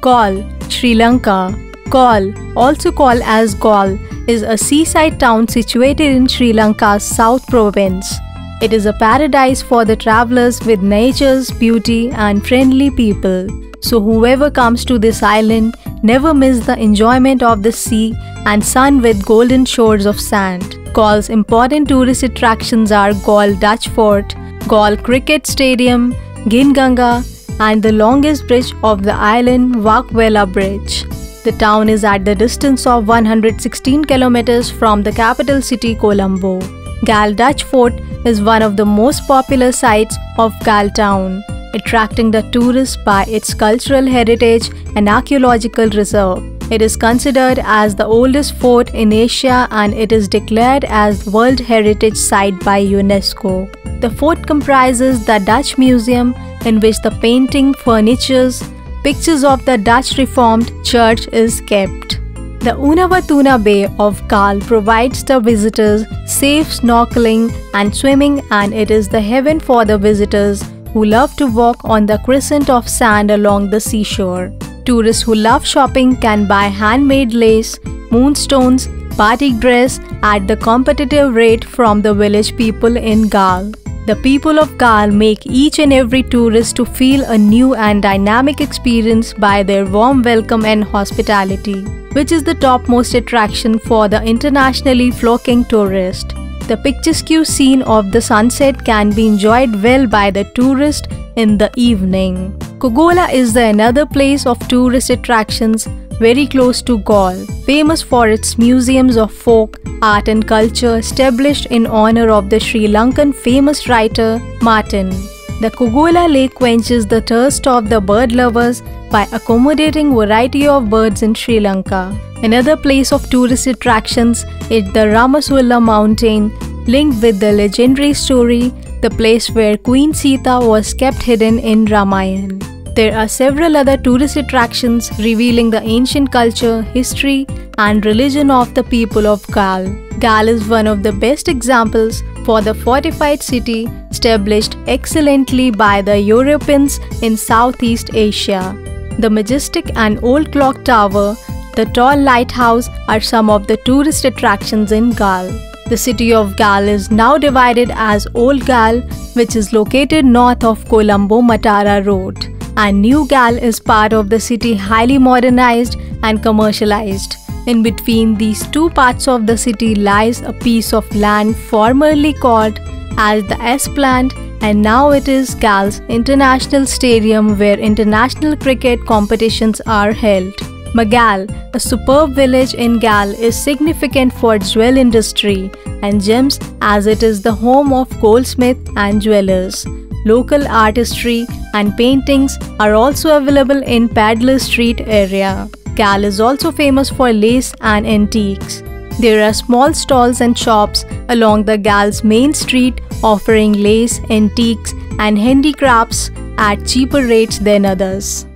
Galle, Sri Lanka. Galle, also called as Gaul, is a seaside town situated in Sri Lanka's South Province. It is a paradise for the travelers with nature's beauty and friendly people. So whoever comes to this island never miss the enjoyment of the sea and sun with golden shores of sand. Galle's important tourist attractions are Galle Dutch Fort, Galle Cricket Stadium, Gin Ganga, and the longest bridge of the island, Wakwella Bridge. The town is at the distance of 116 kilometers from the capital city Colombo. Galle Dutch Fort is one of the most popular sites of Galle town, attracting the tourists by its cultural heritage and archaeological reserve. It is considered as the oldest fort in Asia and it is declared as World Heritage Site by UNESCO. The fort comprises the Dutch Museum in which the painting, furnitures, pictures of the Dutch Reformed Church is kept. The Unawatuna Bay of Galle provides the visitors safe snorkeling and swimming and it is the heaven for the visitors who love to walk on the crescent of sand along the seashore. Tourists who love shopping can buy handmade lace, moonstones, batik dress at the competitive rate from the village people in Galle. The people of Galle make each and every tourist to feel a new and dynamic experience by their warm welcome and hospitality, which is the topmost attraction for the internationally flocking tourist. The picturesque scene of the sunset can be enjoyed well by the tourist in the evening. Koggala is the another place of tourist attractions very close to Galle, famous for its museums of folk, art and culture established in honor of the Sri Lankan famous writer Martin. The Koggala Lake quenches the thirst of the bird lovers by accommodating variety of birds in Sri Lanka. Another place of tourist attractions is the Rumassala mountain linked with the legendary story the place where Queen Sita was kept hidden in Ramayana. There are several other tourist attractions revealing the ancient culture, history, and religion of the people of Galle. Galle is one of the best examples for the fortified city established excellently by the Europeans in Southeast Asia. The majestic and old clock tower, the tall lighthouse are some of the tourist attractions in Galle. The city of Galle is now divided as Old Galle, which is located north of Colombo Matara Road and New Galle is part of the city highly modernized and commercialized. In between these two parts of the city lies a piece of land formerly called as the Esplanade and now it is Galle's International Stadium where international cricket competitions are held. Magalle, a superb village in Galle, is significant for its jewel industry and gems as it is the home of goldsmith and jewelers. Local artistry and paintings are also available in Pedlar Street area. Galle is also famous for lace and antiques. There are small stalls and shops along the Galle's main street offering lace, antiques and handicrafts at cheaper rates than others.